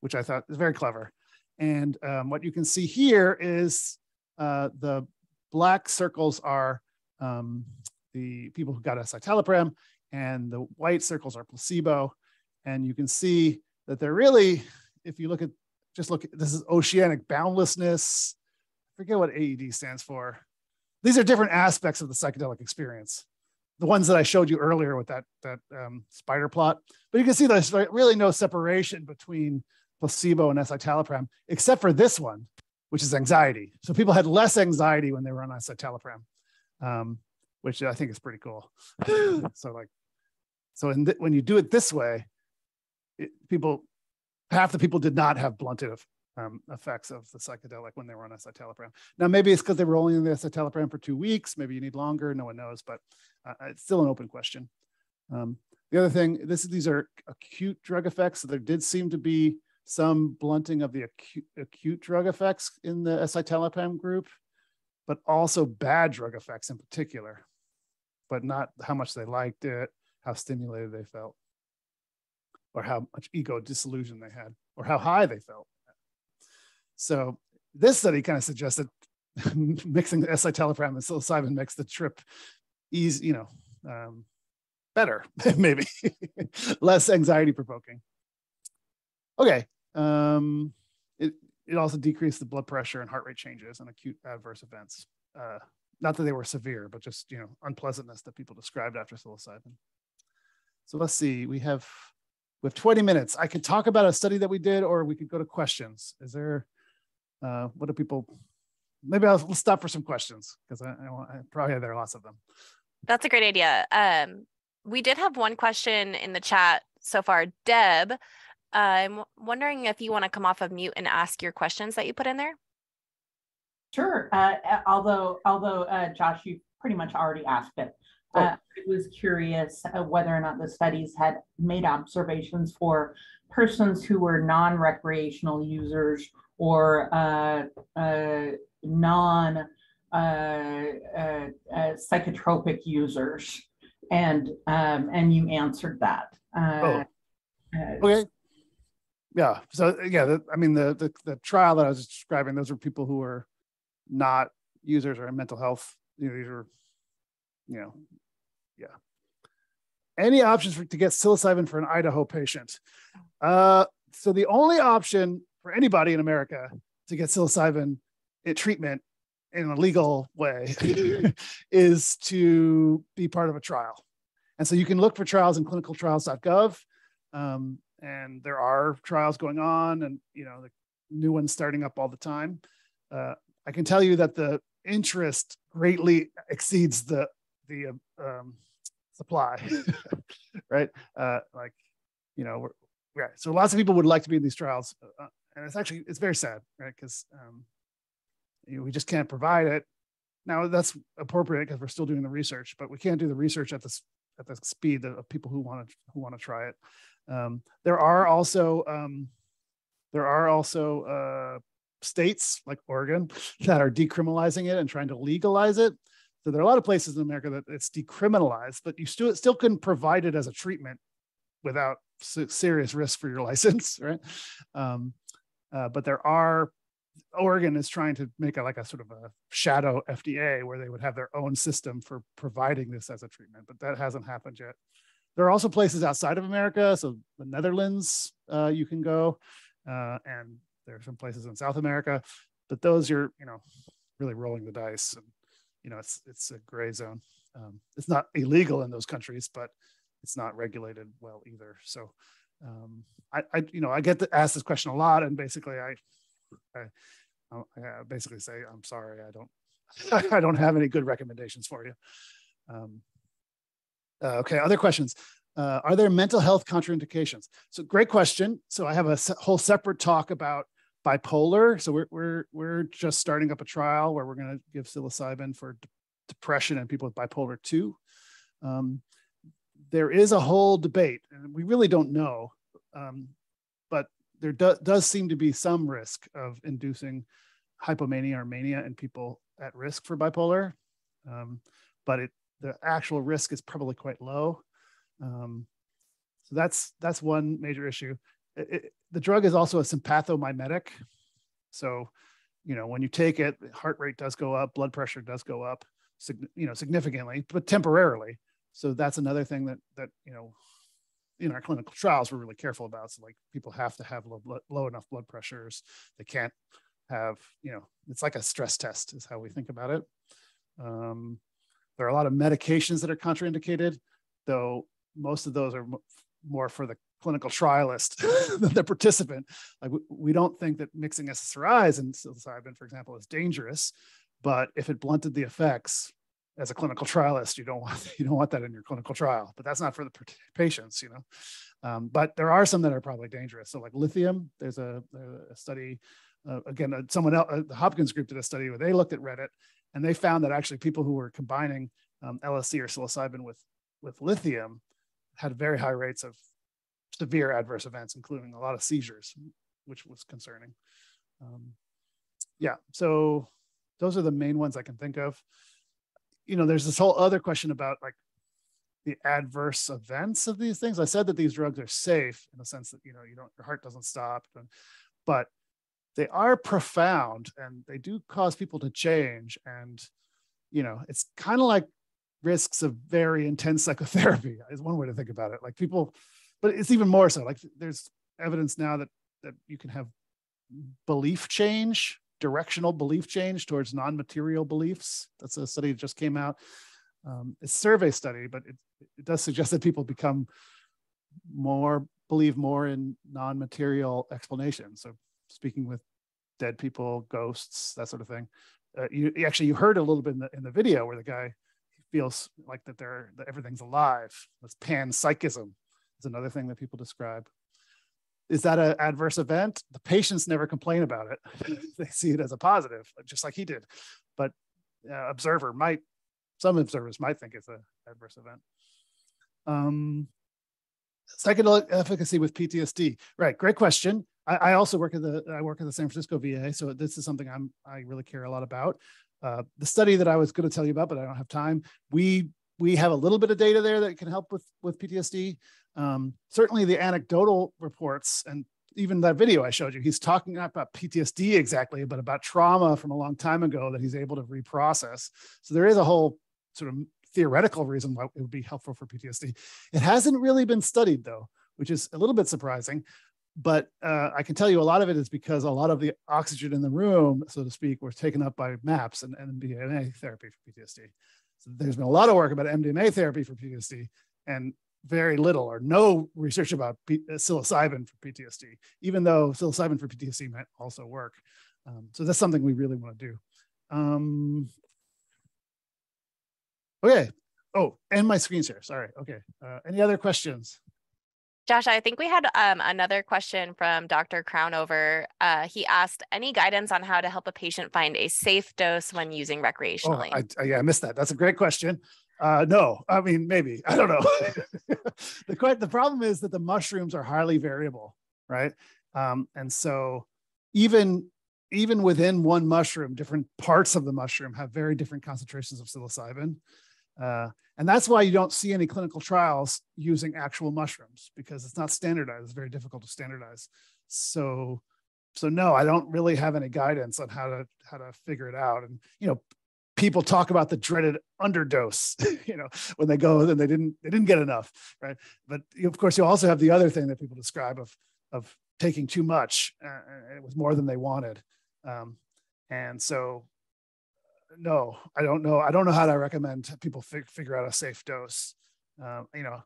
Speaker 1: which I thought is very clever. And um, what you can see here is uh, the black circles are um, the people who got a escitalopram, and the white circles are placebo. And you can see that they're really, if you look at, just look, at, this is oceanic boundlessness. I forget what AED stands for. These are different aspects of the psychedelic experience. The ones that I showed you earlier with that, that um, spider plot. But you can see there's really no separation between placebo and escitalopram, except for this one, which is anxiety. So people had less anxiety when they were on escitalopram, um, which I think is pretty cool. *laughs* so like, so th- when you do it this way, it, people, half the people did not have blunted um, effects of the psychedelic when they were on escitalopram. Now, maybe it's because they were only on the escitalopram for two weeks. Maybe you need longer. No one knows, but uh, it's still an open question. Um, the other thing, this is these are acute drug effects. So there did seem to be some blunting of the acute, acute drug effects in the escitalopram group, but also bad drug effects in particular, but not how much they liked it, how stimulated they felt, or how much ego dissolution they had, or how high they felt. So this study kind of suggested *laughs* mixing the escitalopram and psilocybin makes the trip easy, you know, um, better, *laughs* maybe less anxiety provoking. Okay, um, it, it also decreased the blood pressure and heart rate changes and acute adverse events. Uh, not that they were severe, but just you know unpleasantness that people described after psilocybin. So let's see. We have we have 20 minutes. I could talk about a study that we did, or we could go to questions. Is there? Uh, what do people? Maybe I'll stop for some questions because I, I, I probably there are lots of them.
Speaker 2: That's a great idea. Um, we did have one question in the chat so far. Deb I'm wondering if you want to come off of mute and ask your questions that you put in there.
Speaker 4: Sure. Uh, although, although uh, Josh, you pretty much already asked it. Oh. Uh, I was curious uh, whether or not the studies had made observations for persons who were non-recreational users or uh, uh, non Uh, uh, uh, psychotropic users, and um, and you answered that.
Speaker 1: oh. Okay. Yeah. So yeah the, i mean the, the, the trial that i was describing those are people who are not users or in mental health. You know these are you know yeah. Any options for, to get psilocybin for an idaho patient? Uh, so the only option for anybody in america to get psilocybin treatment in a legal way *laughs* *laughs* is to be part of a trial. And so you can look for trials in clinicaltrials.gov um, and there are trials going on and you know the new ones starting up all the time. Uh, i can tell you that the interest greatly exceeds the the um, supply *laughs* right? Uh, like you know we're yeah so lots of people would like to be in these trials uh, and it's actually it's very sad right? Because um, we just can't provide it now that's appropriate because we're still doing the research but we can't do the research at this at the speed of people who want to who want to try it um, there are also um, there are also uh, states like Oregon *laughs* that are decriminalizing it and trying to legalize it. So there are a lot of places in America that it's decriminalized, but you still still can provide it as a treatment without serious risk for your *laughs* license, right? Um, uh, but there are Oregon is trying to make a, like a sort of a shadow FDA where they would have their own system for providing this as a treatment, but that hasn't happened yet. There are also places outside of America. So the Netherlands, uh, you can go, uh, and there are some places in South America, but those you're, you know, really rolling the dice, and you know, it's it's a gray zone. Um, it's not illegal in those countries, but it's not regulated well either. So, um, I, I, you know, I get to ask this question a lot, and basically, I, I, I basically say, I'm sorry, I don't, *laughs* I don't have any good recommendations for you. Um, uh, okay, other questions. Uh, are there mental health contraindications? So great question. So I have a se- whole separate talk about bipolar. So we're, we're, we're just starting up a trial where we're going to give psilocybin for depression and people with bipolar 2. Um, there is a whole debate, and we really don't know, um, there do, does seem to be some risk of inducing hypomania or mania in people at risk for bipolar. Um, but it the actual risk is probably quite low. Um, so that's that's one major issue. It, it, the drug is also a sympathomimetic. So, you know, when you take it, heart rate does go up, blood pressure does go up. you know, significantly, but temporarily. So that's another thing that that you know, in our clinical trials, we're really careful about. So like people have to have low, low enough blood pressures. They can't have, you know, it's like a stress test is how we think about it. Um, there are a lot of medications that are contraindicated, though most of those are more for the clinical trialist *laughs* than the participant. Like we don't think that mixing SSRIs and psilocybin, for example, is dangerous, but if it blunted the effects as a clinical trialist, you don't want *laughs* you don't want that in your clinical trial. But that's not for the patients, you know. Um, but there are some that are probably dangerous. So like lithium, there's a, a study. Uh, again, uh, someone else, uh, the Hopkins group did a study where they looked at Reddit and they found that actually people who were combining um, LSD or psilocybin with with lithium had very high rates of severe adverse events, including a lot of seizures, which was concerning. Um, yeah, so those are the main ones I can think of. You know, there's this whole other question about like the adverse events of these things. I said that these drugs are safe in the sense that you know you don't your heart doesn't stop, but they are profound and they do cause people to change. And you know, it's kind of like risks of very intense psychotherapy *laughs* is one way to think about it. Like people but it's even more so like there's evidence now that that you can have belief change directional belief change towards non-material beliefs. That's a study that just came out. Um, it's a survey study but it, it does suggest that people become more believe more in non-material explanations. So speaking with dead people ghosts that sort of thing. Uh, you actually you heard a little bit in the, in the video where the guy feels like that they're that everything's alive. That's panpsychism is another thing that people describe. Is that an adverse event? The patients never complain about it. *laughs* they see it as a positive, just like he did. But uh, observer might, some observers might think it's an adverse event. Um, psychedelic efficacy with PTSD. Right, great question. I, I, also work at the I work at the San Francisco VA, so this is something I'm I really care a lot about. Uh, the study that I was going to tell you about, but I don't have time. We we have a little bit of data there that can help with with PTSD. Um, certainly the anecdotal reports and even that video I showed you, he's talking not about PTSD exactly, but about trauma from a long time ago that he's able to reprocess. So there is a whole sort of theoretical reason why it would be helpful for PTSD. It hasn't really been studied though, which is a little bit surprising. But uh, I can tell you a lot of it is because a lot of the oxygen in the room, so to speak, was taken up by MAPS and MDMA therapy for PTSD. So there's been a lot of work about MDMA therapy for PTSD, and very little or no research about P- uh, psilocybin for PTSD, even though psilocybin for PTSD might also work. Um, so that's something we really want to do. Um, okay. Oh, and my screen share. Sorry. Okay. Uh, any other questions?
Speaker 2: Josh, I think we had um, another question from Dr. Crownover. Uh, he asked any guidance on how to help a patient find a safe dose when using recreationally.
Speaker 1: Oh, I, I, yeah, I missed that. That's a great question. Uh, no, I mean maybe I don't know. *laughs* *laughs* the the problem is that the mushrooms are highly variable, right? Um, and so even even within one mushroom, different parts of the mushroom have very different concentrations of psilocybin. Uh, and that's why you don't see any clinical trials using actual mushrooms because it's not standardized. It's very difficult to standardize. So, so no, I don't really have any guidance on how to how to figure it out. And you know, people talk about the dreaded underdose *laughs* you know when they go and they didn't they didn't get enough right? But of course you also have the other thing that people describe of of taking too much uh, it was more than they wanted. Um, and so no i don't know. I don't know how to recommend people fig- figure out a safe dose. Um, you know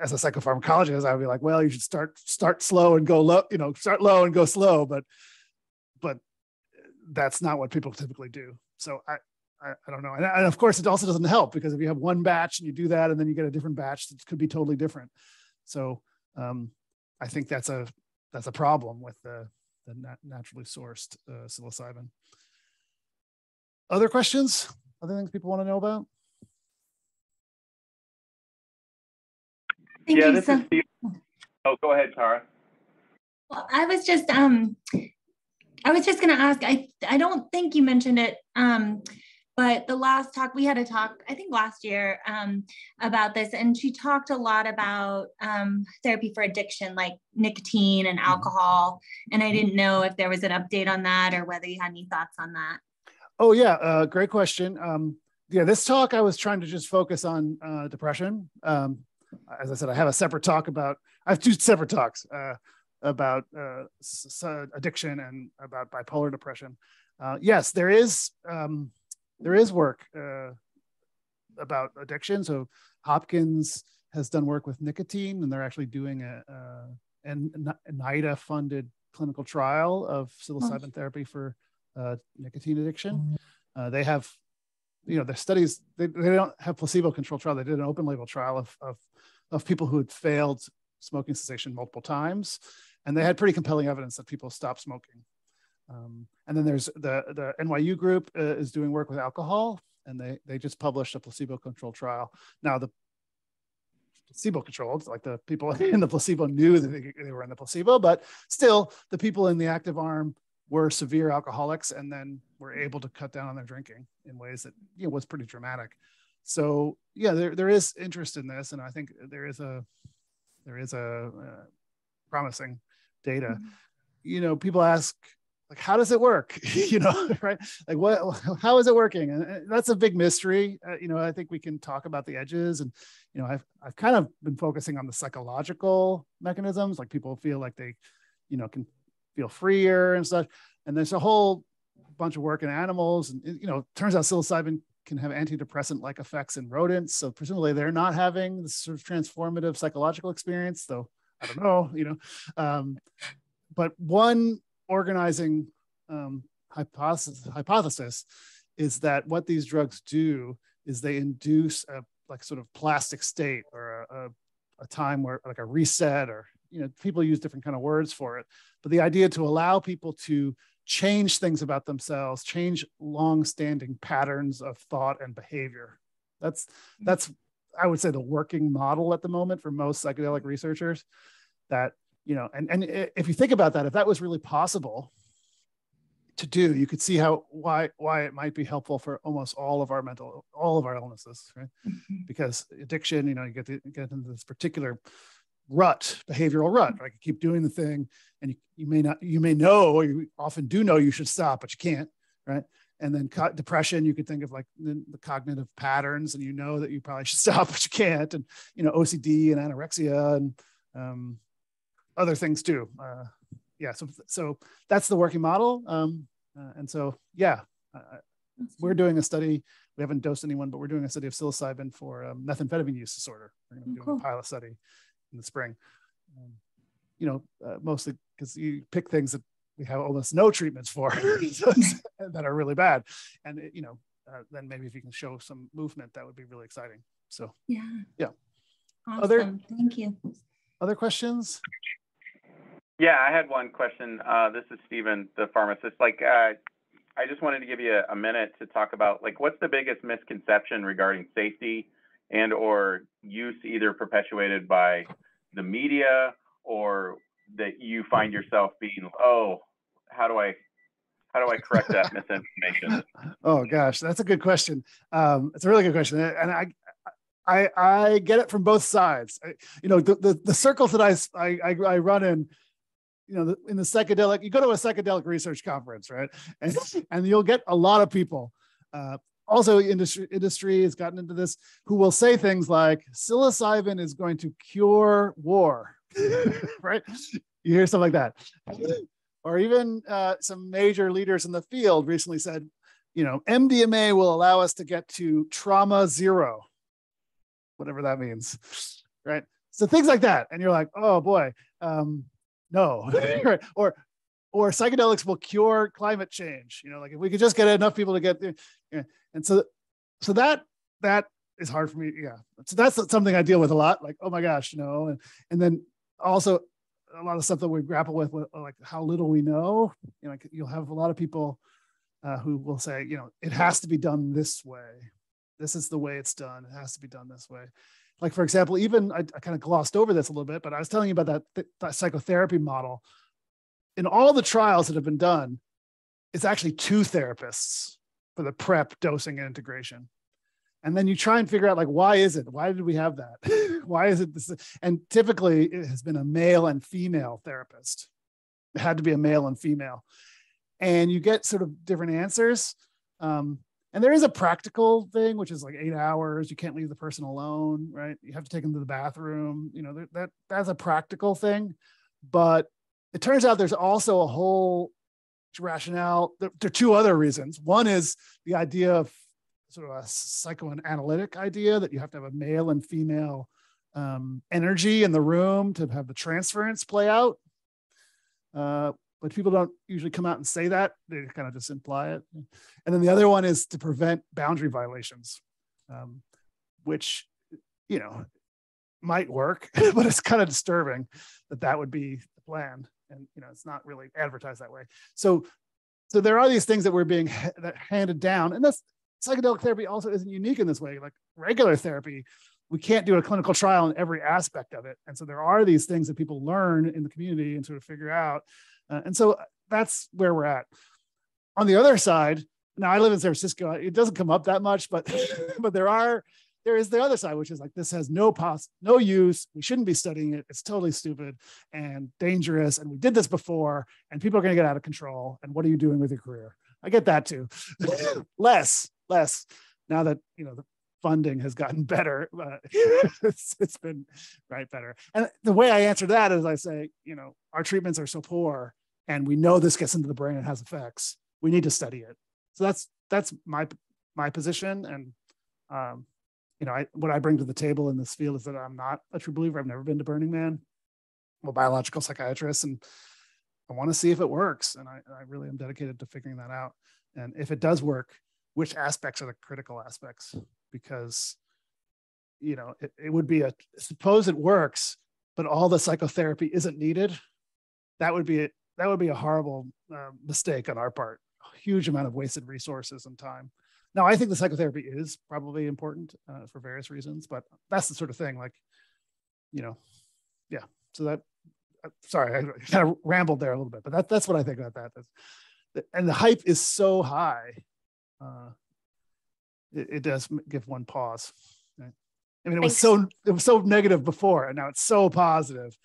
Speaker 1: as a psychopharmacologist i would be like well you should start start slow and go low you know start low and go slow but but that's not what people typically do so I, I, I don't know. And, and, of course, it also doesn't help because if you have one batch and you do that, and then you get a different batch, that could be totally different. So um, I think that's a that's a problem with the the nat- naturally sourced uh, psilocybin. Other questions? Other things people want to know about?
Speaker 5: Thank yeah, this so- is Steve. Oh, go ahead, Tara.
Speaker 6: Well, I was just um I was just going to ask. I I don't think you mentioned it, um, but the last talk we had a talk, I think last year, um, about this, and she talked a lot about um, therapy for addiction, like nicotine and mm-hmm. alcohol. And I didn't know if there was an update on that or whether you had any thoughts on that.
Speaker 1: Oh yeah, uh, great question. Um, yeah, this talk I was trying to just focus on uh, depression. Um, as I said, I have a separate talk about. I have two separate talks uh, about uh, addiction and about bipolar depression. Uh, yes, there is um, there is work uh, about addiction. So Hopkins has done work with nicotine, and they're actually doing a, a and NIDA funded clinical trial of psilocybin therapy for uh, nicotine addiction. Uh, they have, you know, their studies, they, they don't have placebo controlled trial. They did an open label trial of, of, of people who had failed smoking cessation multiple times. And they had pretty compelling evidence that people stopped smoking. Um, and then there's the, the NYU group uh, is doing work with alcohol and they, they just published a placebo controlled trial. Now the placebo controlled, like the people *laughs* in the placebo knew that they, they were in the placebo, but still the people in the active arm were severe alcoholics and then were able to cut down on their drinking in ways that you know was pretty dramatic. So yeah, there, there is interest in this, and I think there is a there is a uh, promising data. Mm-hmm. You know, people ask like how does it work? *laughs* You know *laughs* right? Like what how is it working? And that's a big mystery. Uh, you know i think we can talk about the edges and you know i've i've kind of been focusing on the psychological mechanisms like people feel like they you know can feel freer and such. And there's a whole bunch of work in animals and you know turns out psilocybin can have antidepressant like effects in rodents. So presumably they're not having this sort of transformative psychological experience though i don't know you know um, but one organizing um, hypothesis, hypothesis is that what these drugs do is they induce a like sort of plastic state or a, a, a time where like a reset or you know people use different kind of words for it. But the idea to allow people to change things about themselves change long-standing patterns of thought and behavior that's that's i would say the working model at the moment for most psychedelic researchers that you know and and if you think about that if that was really possible to do you could see how why why it might be helpful for almost all of our mental all of our illnesses right? Mm-hmm. because addiction you know you get to get into this particular rut behavioral rut right? You keep doing the thing and you, you may not you may know or you often do know you should stop but you can't right and then co- depression you could think of like the, the, cognitive patterns and you know that you probably should *laughs* stop but you can't and you know ocd and anorexia and um, other things too. Uh, yeah, so so that's the working model. Um, uh, and so yeah, uh, we're doing a study. We haven't dosed anyone, but we're doing a study of psilocybin for um, methamphetamine use disorder. We're going to do cool. a pilot study in the spring. Um, you know, uh, mostly because you pick things that we have almost no treatments for *laughs* *laughs* that are really bad, and it, you know, uh, then maybe if you can show some movement, that would be really exciting. So
Speaker 6: yeah,
Speaker 1: yeah.
Speaker 6: Awesome. Other, Thank you.
Speaker 1: Other questions?
Speaker 5: Yeah, I had one question. Uh, this is Stephen, the pharmacist. Like, uh, I just wanted to give you a, a, minute to talk about like what's the biggest misconception regarding safety and or use either perpetuated by the media or that you find yourself being, oh, how do I how do I correct that *laughs* misinformation?
Speaker 1: oh gosh, that's a good question. Um, it's a really good question, and I I I get it from both sides. I, you know, the, the, the circles that I, I I run in you know, in the psychedelic, you go to a psychedelic research conference, right? And, *laughs* and you'll get a lot of people. Uh, also, industry industry has gotten into this who will say things like psilocybin is going to cure war, *laughs* right? You hear stuff like that. Or even uh, some major leaders in the field recently said, you know, MDMA will allow us to get to trauma zero, whatever that means, right? So things like that. And you're like, oh boy. Um, no *laughs* or or psychedelics will cure climate change you know like if we could just get enough people to get yeah. and so so that that is hard for me yeah so that's something i deal with a lot like oh my gosh you know and and then also a lot of stuff that we grapple with, like how little we know you know you'll have a lot of people uh, who will say you know it has to be done this way. This is the way it's done. It has to be done this way. Like for example even i, I kind of glossed over this a little bit but i was telling you about that, th- that psychotherapy model. In all the trials that have been done it's actually two therapists for the prep dosing and integration and then you try and figure out like why is it why did we have that *laughs* why is it this and typically it has been a male and female therapist it had to be a male and female and you get sort of different answers um, and there is a practical thing, which is like eight hours. You can't leave the person alone, right? You have to take them to the bathroom. You know that that's a practical thing, but it turns out there's also a whole rationale. There, there are two other reasons. One is the idea of sort of a psychoanalytic idea that you have to have a male and female um, energy in the room to have the transference play out. Uh, but people don't usually come out and say that. They kind of just imply it. And then the other one is to prevent boundary violations, um, which, you know, might work, *laughs* but it's kind of disturbing that that would be the plan. And, you know, it's not really advertised that way. So, so there are these things that we're being that handed down. And that's psychedelic therapy also isn't unique in this way. Like regular therapy, we can't do a clinical trial in every aspect of it. And so there are these things that people learn in the community and sort of figure out. Uh, and so that's where we're at. On the other side, now I live in San Francisco. It doesn't come up that much, but *laughs* but there are there is the other side, which is like this has no pos no use. We shouldn't be studying it. It's totally stupid and dangerous. And we did this before, and people are going to get out of control. And what are you doing with your career? I get that too. *laughs* less, less. Now that you know the funding has gotten better. Uh, *laughs* it's, it's been right better. And the way I answer that is I say, you know, our treatments are so poor and we know this gets into the brain and has effects. We need to study it. So that's that's my my position. And um, you know, I, what I bring to the table in this field is that I'm not a true believer. I've never been to Burning Man. I'm a biological psychiatrist, and I want to see if it works. And I, I really am dedicated to figuring that out. And if it does work, which aspects are the critical aspects? because you know it, it would be a suppose it works but all the psychotherapy isn't needed. That would be a, that would be a horrible uh, mistake on our part. A huge amount of wasted resources and time. Now i think the psychotherapy is probably important uh, for various reasons but that's the sort of thing like you know yeah. So that uh, sorry i *laughs* kind of rambled there a little bit but that, that's what i think about that. That's, and the hype is so high uh, it, it does give one pause. Right? I mean, it was so it was so negative before, and now it's so positive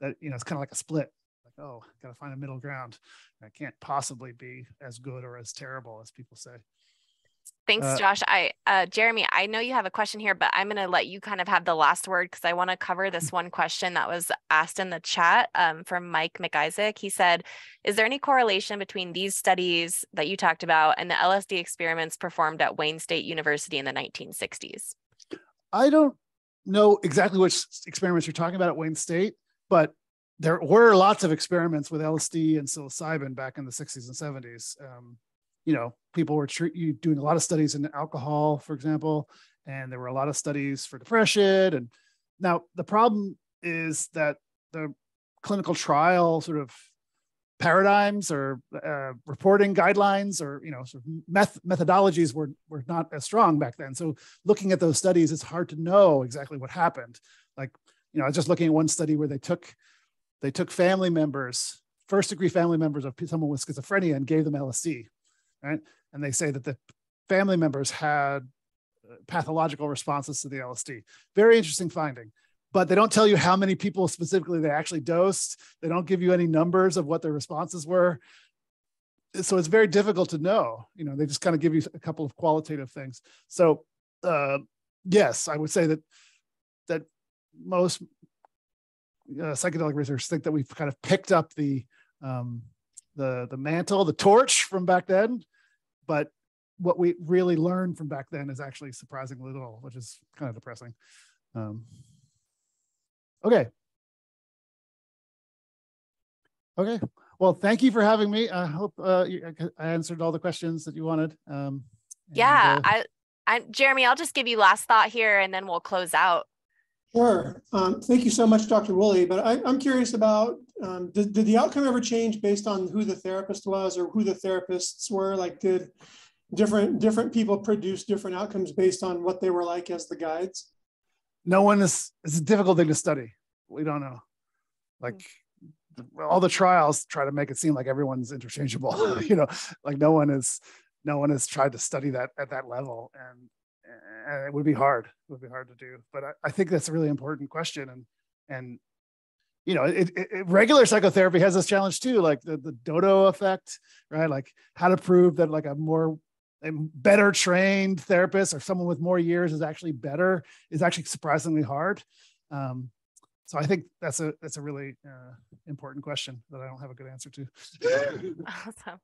Speaker 1: that you know it's kind of like a split. Like, oh, got to find a middle ground. I can't possibly be as good or as terrible as people say.
Speaker 2: Thanks, uh, Josh. I, uh, Jeremy, I know you have a question here, but I'm going to let you kind of have the last word because I want to cover this one question that was asked in the chat um, from Mike McIsaac. He said, "Is there any correlation between these studies that you talked about and the LSD experiments performed at Wayne State University in the 1960s?"
Speaker 1: I don't know exactly which experiments you're talking about at Wayne State, but there were lots of experiments with LSD and psilocybin back in the 60s and 70s. Um, you know, people were tre- doing a lot of studies in alcohol, for example, and there were a lot of studies for depression. And now the problem is that the clinical trial sort of paradigms or uh, reporting guidelines or you know sort of meth- methodologies were were not as strong back then. So looking at those studies it's hard to know exactly what happened. Like you know i was just looking at one study where they took they took family members first degree family members of someone with schizophrenia and gave them lsd right? And they say that the family members had uh, pathological responses to the LSD. Very interesting finding. But they don't tell you how many people specifically they actually dosed. They don't give you any numbers of what their responses were. So it's very difficult to know. You know, they just kind of give you a couple of qualitative things. So uh, yes, I would say that that most uh, psychedelic researchers think that we've kind of picked up the um, the the mantle, the torch from back then, but what we really learned from back then is actually surprisingly little, which is kind of depressing. Um, okay. Okay. Well, thank you for having me. I hope uh, I answered all the questions that you wanted. Um,
Speaker 2: yeah, and, uh, I, I, Jeremy, I'll just give you last thought here, and then we'll close out.
Speaker 7: Sure. Um, thank you so much, Dr. Woolley. But I, am curious about um, did, did the outcome ever change based on who the therapist was or who the therapists were? Like, did different different people produce different outcomes based on what they were like as the guides?
Speaker 1: No one is. It's a difficult thing to study. We don't know. Like all the trials try to make it seem like everyone's interchangeable. *laughs* you know, like no one is. No one has tried to study that at that level, and and it would be hard. It would be hard to do. But I, I think that's a really important question. And and you know, it, it, regular psychotherapy has this challenge too, like the, the dodo effect, right? Like how to prove that like a more a better trained therapist or someone with more years is actually better is actually surprisingly hard. Um, so I think that's a that's a really uh, important question that I don't have a good answer to. *laughs*
Speaker 2: awesome.